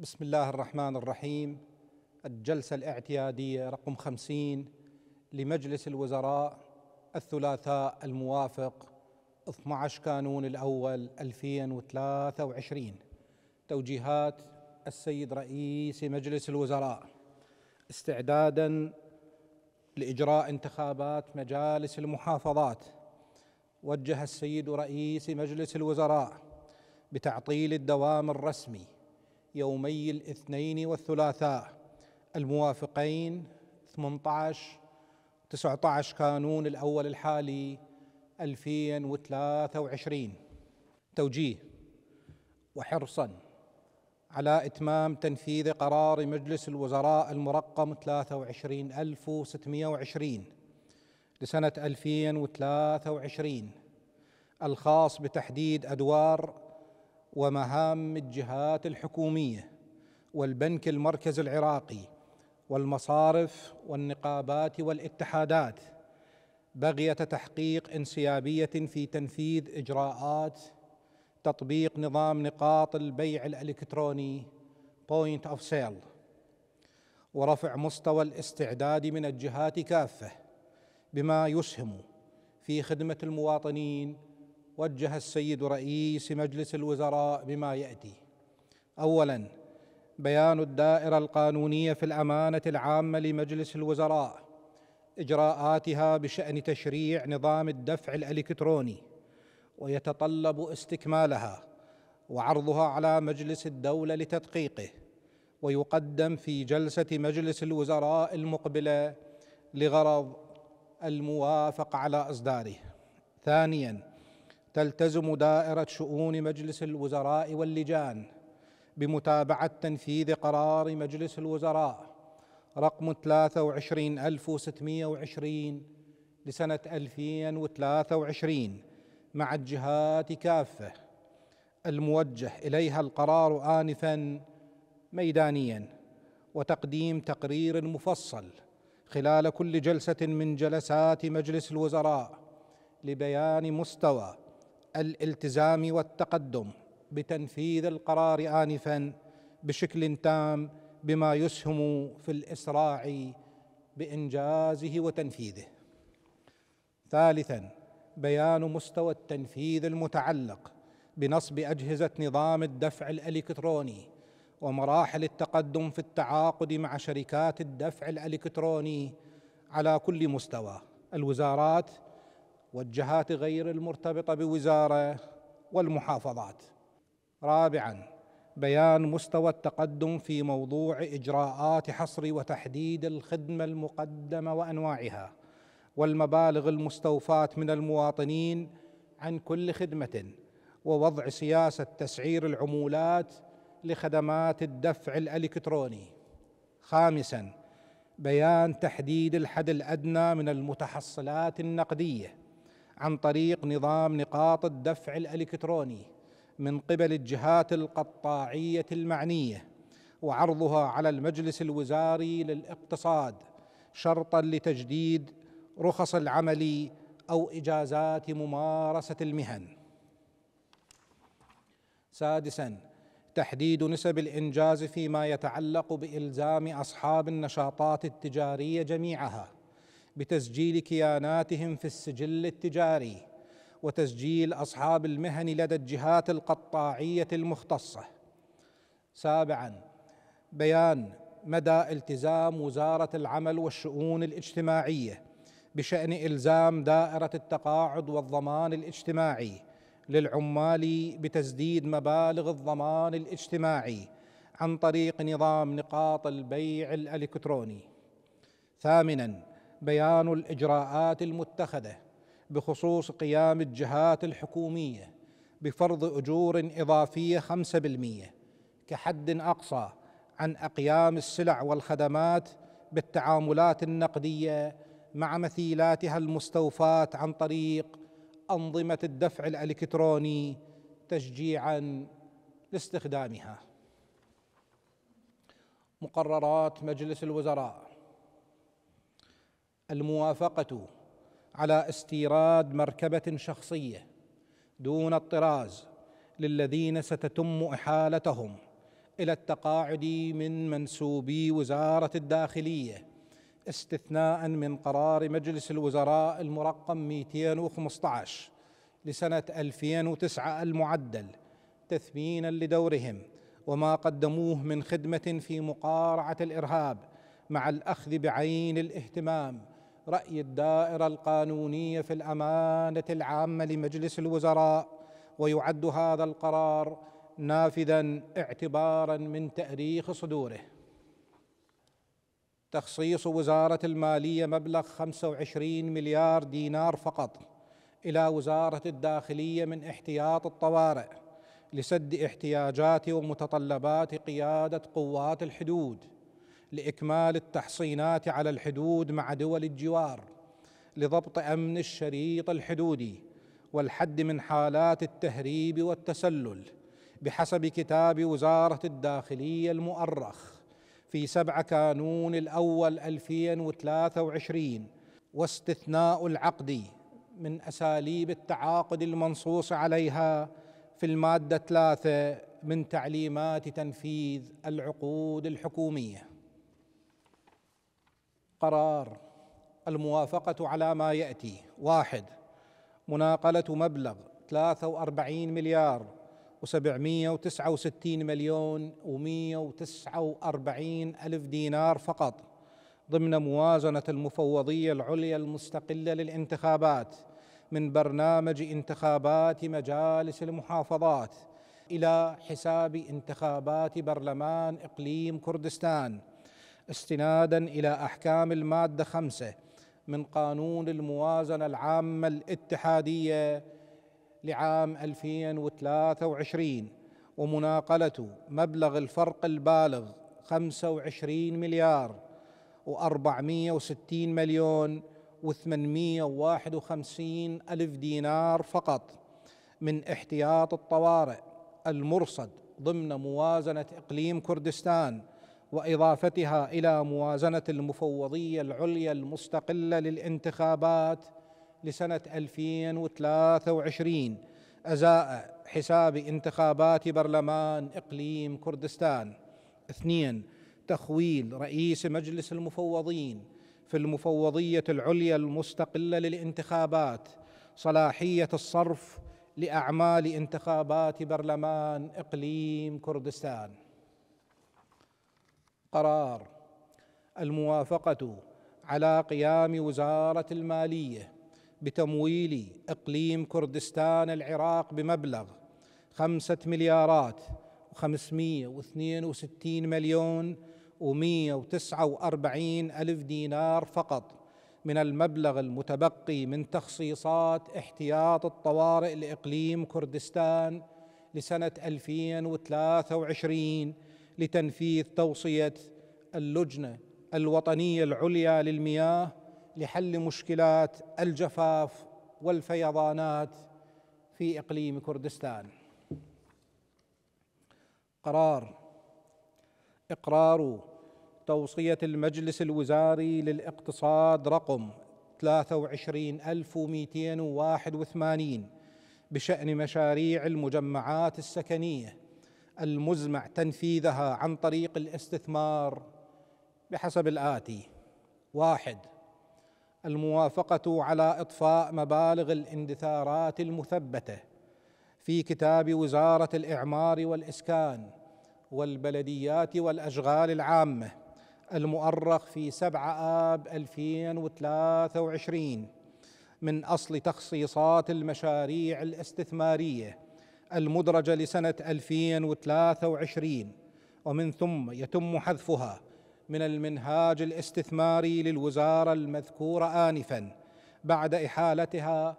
بسم الله الرحمن الرحيم. الجلسة الاعتيادية رقم خمسين لمجلس الوزراء الثلاثاء الموافق 12 كانون الأول 2023 توجيهات السيد رئيس مجلس الوزراء. استعدادا لإجراء انتخابات مجالس المحافظات. وجه السيد رئيس مجلس الوزراء بتعطيل الدوام الرسمي. يومي الاثنين والثلاثاء. الموافقين 18 19 كانون الأول الحالي 2023 توجيه. وحرصا على إتمام تنفيذ قرار مجلس الوزراء المرقم 23620 لسنة 2023 الخاص بتحديد أدوار ومهام الجهات الحكومية والبنك المركزي العراقي والمصارف والنقابات والاتحادات. بغية تحقيق انسيابية في تنفيذ إجراءات تطبيق نظام نقاط البيع الإلكتروني Point of Sale. ورفع مستوى الاستعداد من الجهات كافة بما يسهم في خدمة المواطنين وجه السيد رئيس مجلس الوزراء بما يأتي. أولاً بيان الدائرة القانونية في الأمانة العامة لمجلس الوزراء إجراءاتها بشأن تشريع نظام الدفع الإلكتروني ويتطلب استكمالها وعرضها على مجلس الدولة لتدقيقه ويقدم في جلسة مجلس الوزراء المقبلة لغرض الموافقة على إصداره. ثانيا تلتزم دائرة شؤون مجلس الوزراء واللجان بمتابعة تنفيذ قرار مجلس الوزراء. رقم 23620 لسنة 2023 مع الجهات كافة. الموجه إليها القرار آنفا ميدانيا وتقديم تقرير مفصل خلال كل جلسة من جلسات مجلس الوزراء لبيان مستوى الالتزام والتقدم بتنفيذ القرار آنفا بشكل تام بما يسهم في الإسراع بإنجازه وتنفيذه. ثالثا بيان مستوى التنفيذ المتعلق بنصب أجهزة نظام الدفع الإلكتروني ومراحل التقدم في التعاقد مع شركات الدفع الإلكتروني على كل مستوى. الوزارات والجهات غير المرتبطة بوزارة والمحافظات. رابعا بيان مستوى التقدم في موضوع إجراءات حصر وتحديد الخدمة المقدمة وأنواعها والمبالغ المستوفاة من المواطنين عن كل خدمة ووضع سياسة تسعير العمولات لخدمات الدفع الإلكتروني. خامسا بيان تحديد الحد الأدنى من المتحصلات النقدية. عن طريق نظام نقاط الدفع الإلكتروني من قبل الجهات القطاعية المعنية وعرضها على المجلس الوزاري للاقتصاد شرطا لتجديد رخص العمل أو إجازات ممارسة المهن. سادسا تحديد نسب الإنجاز فيما يتعلق بإلزام أصحاب النشاطات التجارية جميعها. بتسجيل كياناتهم في السجل التجاري وتسجيل أصحاب المهن لدى الجهات القطاعية المختصة. سابعا بيان مدى التزام وزارة العمل والشؤون الاجتماعية بشأن إلزام دائرة التقاعد والضمان الاجتماعي للعمال بتسديد مبالغ الضمان الاجتماعي عن طريق نظام نقاط البيع الإلكتروني. ثامنا بيان الإجراءات المتخذة بخصوص قيام الجهات الحكومية بفرض أجور إضافية خمسة بالمئه كحد أقصى عن أقيام السلع والخدمات بالتعاملات النقدية مع مثيلاتها المستوفاة عن طريق أنظمة الدفع الإلكتروني تشجيعا لاستخدامها. مقررات مجلس الوزراء. الموافقة على استيراد مركبة شخصية دون الطراز للذين ستتم إحالتهم إلى التقاعد من منسوبي وزارة الداخلية استثناء من قرار مجلس الوزراء المرقم 215 لسنة 2009 المعدل تثمينا لدورهم وما قدموه من خدمة في مقارعة الإرهاب مع الأخذ بعين الاهتمام. رأي الدائرة القانونية في الأمانة العامة لمجلس الوزراء ويعد هذا القرار نافذا اعتبارا من تأريخ صدوره. تخصيص وزارة المالية مبلغ 25 مليار دينار فقط إلى وزارة الداخلية من احتياط الطوارئ لسد احتياجات ومتطلبات قيادة قوات الحدود. لإكمال التحصينات على الحدود مع دول الجوار لضبط أمن الشريط الحدودي والحد من حالات التهريب والتسلل بحسب كتاب وزارة الداخلية المؤرخ في سبع كانون الأول 2023 واستثناء العقد من أساليب التعاقد المنصوص عليها في المادة ثلاثة من تعليمات تنفيذ العقود الحكومية. قرار الموافقة على ما يأتي. واحد مناقلة مبلغ 43 مليار وسبعمائة وتسعة وستين مليون ومائة وتسعة وأربعين ألف دينار فقط ضمن موازنة المفوضية العليا المستقلة للانتخابات من برنامج انتخابات مجالس المحافظات إلى حساب انتخابات برلمان إقليم كردستان. استنادا إلى أحكام المادة خمسة من قانون الموازنة العامة الاتحادية لعام 2023 ومناقلة مبلغ الفرق البالغ 25 مليار و460 مليون و851 ألف دينار فقط من احتياط الطوارئ المرصد ضمن موازنة إقليم كردستان وإضافتها إلى موازنة المفوضية العليا المستقلة للانتخابات لسنة 2023 أزاء حساب انتخابات برلمان إقليم كردستان. اثنين تخويل رئيس مجلس المفوضين في المفوضية العليا المستقلة للانتخابات صلاحية الصرف لأعمال انتخابات برلمان إقليم كردستان. قرار الموافقة على قيام وزارة المالية بتمويل إقليم كردستان العراق بمبلغ خمسة مليارات وخمسمائه واثنين وستين مليون ومائة وتسعة وأربعين ألف دينار فقط من المبلغ المتبقي من تخصيصات احتياط الطوارئ لإقليم كردستان لسنة 2023 لتنفيذ توصية اللجنة الوطنية العليا للمياه لحل مشكلات الجفاف والفيضانات في إقليم كردستان. قرار إقرار توصية المجلس الوزاري للاقتصاد رقم 23281 بشأن مشاريع المجمعات السكنية المزمع تنفيذها عن طريق الاستثمار بحسب الآتي. واحد الموافقة على إطفاء مبالغ الاندثارات المثبتة في كتاب وزارة الإعمار والإسكان والبلديات والأشغال العامة المؤرخ في سبعة آب 2023 من أصل تخصيصات المشاريع الاستثمارية. المدرجة لسنة 2023 ومن ثم يتم حذفها من المنهاج الاستثماري للوزارة المذكورة انفا بعد إحالتها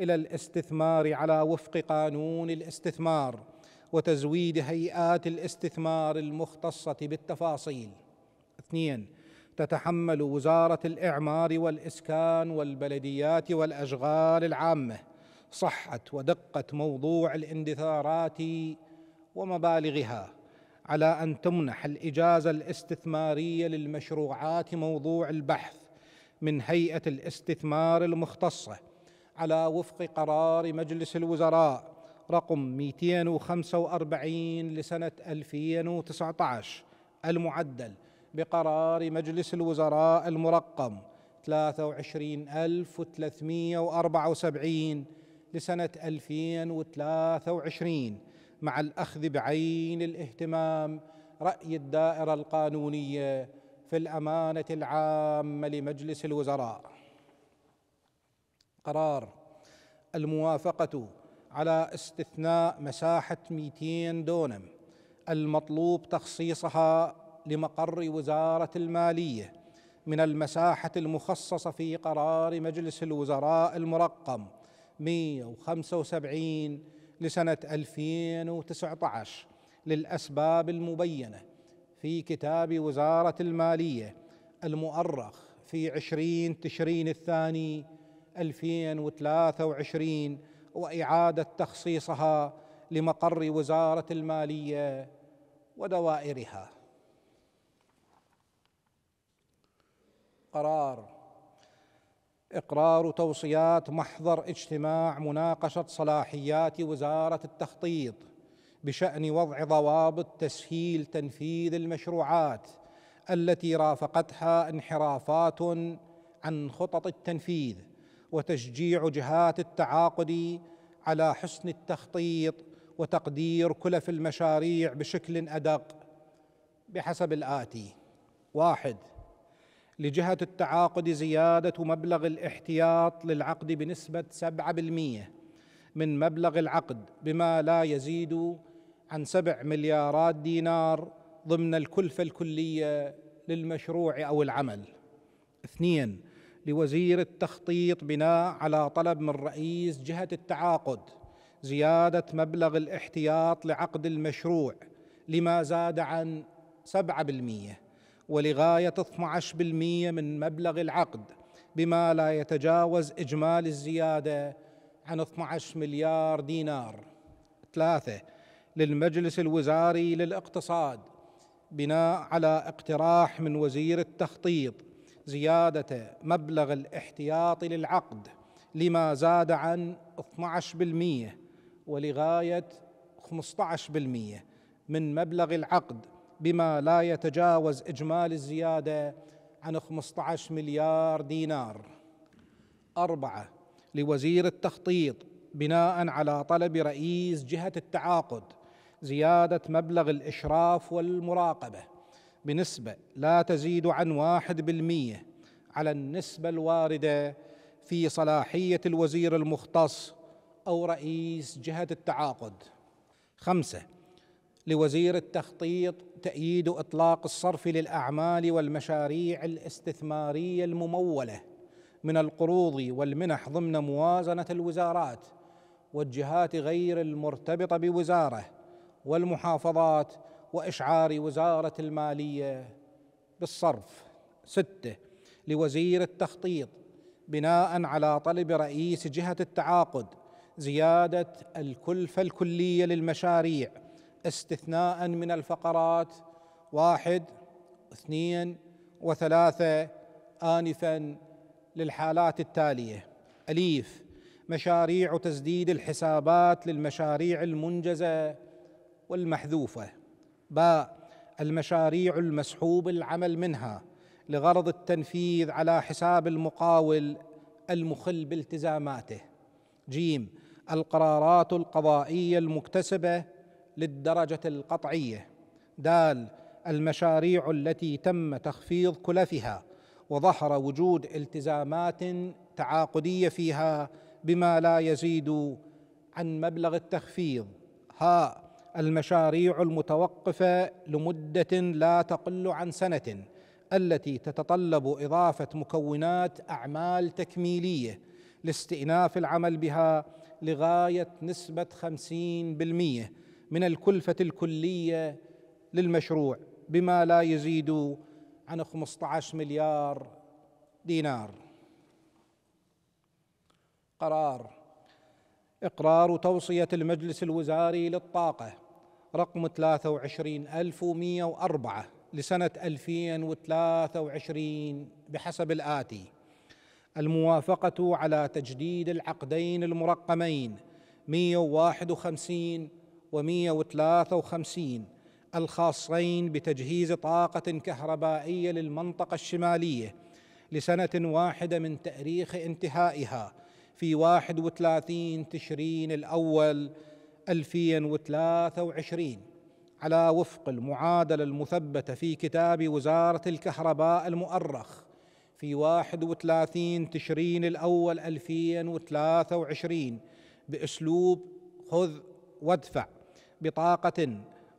إلى الاستثمار على وفق قانون الاستثمار وتزويد هيئات الاستثمار المختصة بالتفاصيل. اثنين تتحمل وزارة الإعمار والإسكان والبلديات والأشغال العامة صحه ودقه موضوع الاندثارات ومبالغها على أن تمنح الإجازة الاستثمارية للمشروعات موضوع البحث من هيئة الاستثمار المختصة على وفق قرار مجلس الوزراء رقم 245 لسنة 2019 المعدل بقرار مجلس الوزراء المرقم 23374 لسنة 2023 مع الأخذ بعين الاهتمام رأي الدائرة القانونية في الأمانة العامة لمجلس الوزراء. قرار الموافقة على استثناء مساحة 200 دونم المطلوب تخصيصها لمقر وزارة المالية من المساحة المخصصة في قرار مجلس الوزراء المرقم 175 لسنة 2019 للأسباب المبينة في كتاب وزارة المالية المؤرخ في عشرين تشرين الثاني 2023 وإعادة تخصيصها لمقر وزارة المالية ودوائرها. قرار إقرار توصيات محضر اجتماع مناقشة صلاحيات وزارة التخطيط بشأن وضع ضوابط تسهيل تنفيذ المشروعات التي رافقتها انحرافات عن خطط التنفيذ وتشجيع جهات التعاقد على حسن التخطيط وتقدير كلف المشاريع بشكل أدق بحسب الآتي. واحد لجهة التعاقد زيادة مبلغ الاحتياط للعقد بنسبة سبعة بالمية من مبلغ العقد بما لا يزيد عن سبع مليارات دينار ضمن الكلفة الكلية للمشروع أو العمل. اثنين لوزير التخطيط بناء على طلب من رئيس جهة التعاقد زيادة مبلغ الاحتياط لعقد المشروع لما زاد عن سبعة بالمية. ولغاية 12% من مبلغ العقد بما لا يتجاوز إجمالي الزيادة عن 12 مليار دينار. ثلاثة للمجلس الوزاري للاقتصاد بناء على اقتراح من وزير التخطيط زيادة مبلغ الاحتياطي للعقد لما زاد عن 12% ولغاية 15% من مبلغ العقد. بما لا يتجاوز إجمالي الزيادة عن 15 مليار دينار. أربعة لوزير التخطيط بناء على طلب رئيس جهة التعاقد زيادة مبلغ الإشراف والمراقبة بنسبة لا تزيد عن واحد بالمية على النسبة الواردة في صلاحية الوزير المختص أو رئيس جهة التعاقد. خمسة لوزير التخطيط تأييد إطلاق الصرف للأعمال والمشاريع الاستثمارية الممولة من القروض والمنح ضمن موازنة الوزارات والجهات غير المرتبطة بوزارة والمحافظات وإشعار وزارة المالية بالصرف. ستة لوزير التخطيط بناء على طلب رئيس جهة التعاقد زيادة الكلفة الكلية للمشاريع استثناء من الفقرات. واحد اثنين وثلاثة آنفا للحالات التالية. أليف. مشاريع تسديد الحسابات للمشاريع المنجزة والمحذوفة. باء. المشاريع المسحوب العمل منها لغرض التنفيذ على حساب المقاول المخل بالتزاماته. جيم. القرارات القضائية المكتسبة للدرجة القطعية. دال المشاريع التي تم تخفيض كلفها وظهر وجود التزامات تعاقدية فيها بما لا يزيد عن مبلغ التخفيض. ها المشاريع المتوقفة لمدة لا تقل عن سنة التي تتطلب إضافة مكونات أعمال تكميلية لاستئناف العمل بها لغاية نسبة خمسين بالمئه من الكلفة الكلية للمشروع بما لا يزيد عن 15 مليار دينار. قرار إقرار توصية المجلس الوزاري للطاقة رقم 23104 لسنة 2023 بحسب الآتي. الموافقة على تجديد العقدين المرقمين 151 و153 الخاصين بتجهيز طاقة كهربائية للمنطقة الشمالية لسنة واحدة من تأريخ انتهائها في 31 تشرين الأول 2023 على وفق المعادلة المثبتة في كتاب وزارة الكهرباء المؤرخ في 31 تشرين الأول 2023 بأسلوب خذ وادفع. بطاقة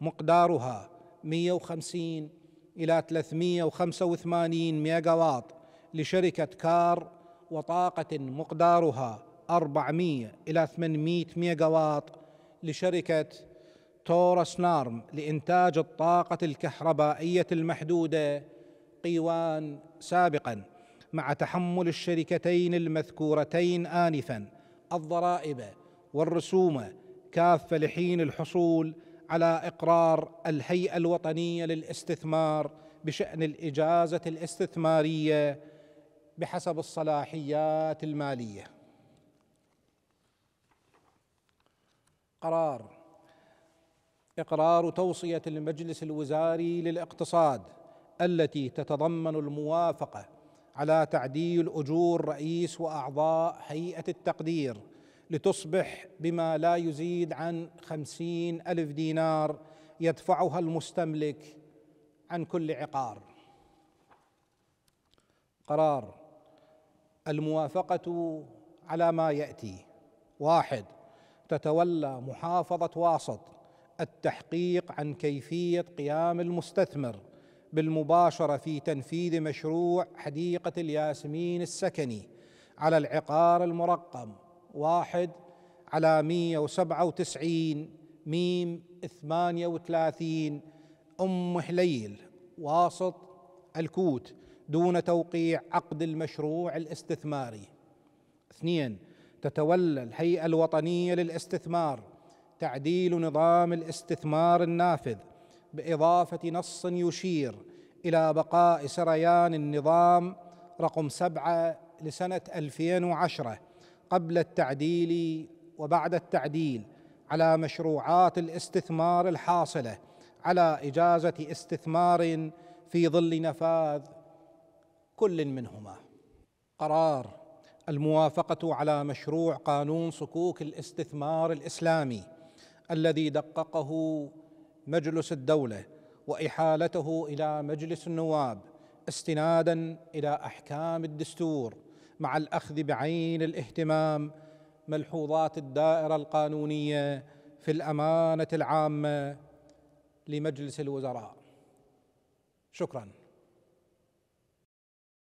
مقدارها 150 إلى 385 ميجا واط لشركة كار وطاقة مقدارها 400 إلى 800 ميجا واط لشركة تورس نارم لإنتاج الطاقة الكهربائية المحدودة قيوان سابقا مع تحمل الشركتين المذكورتين آنفا الضرائب والرسوم كافة لحين الحصول على إقرار الهيئة الوطنية للاستثمار بشأن الإجازة الاستثمارية بحسب الصلاحيات المالية. قرار. إقرار توصية المجلس الوزاري للاقتصاد التي تتضمن الموافقة على تعديل أجور رئيس وأعضاء هيئة التقدير لتصبح بما لا يزيد عن خمسين ألف دينار يدفعها المستملك عن كل عقار. قرار الموافقة على ما يأتي. واحد تتولى محافظة واسط التحقيق عن كيفية قيام المستثمر بالمباشرة في تنفيذ مشروع حديقة الياسمين السكني على العقار المرقم. واحد على مية وسبعة وتسعين ميم ثمانية وثلاثين. أم حليل واسط الكوت دون توقيع عقد المشروع الاستثماري. اثنين تتولى الهيئة الوطنية للاستثمار. تعديل نظام الاستثمار النافذ بإضافة نص يشير إلى بقاء سريان النظام رقم سبعة لسنة 2010 قبل التعديل وبعد التعديل على مشروعات الاستثمار الحاصلة على إجازة استثمار في ظل نفاذ كل منهما. قرار الموافقة على مشروع قانون صكوك الاستثمار الإسلامي الذي دققه مجلس الدولة وإحالته إلى مجلس النواب استنادا إلى أحكام الدستور مع الأخذ بعين الاهتمام ملحوظات الدائرة القانونية في الأمانة العامة لمجلس الوزراء. شكرا.